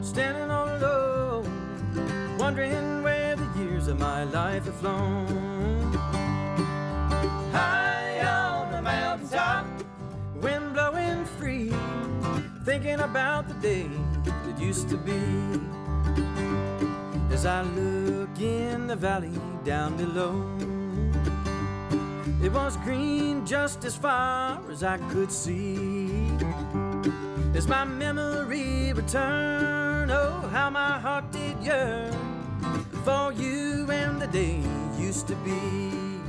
standing all alone, wondering where the years of my life have flown. High on the mountaintop, wind blowing free, thinking about the day that used to be. As I look in the valley down below, it was green just as far as I could see. As my memory returned, oh, how my heart did yearn for you and the day used to be.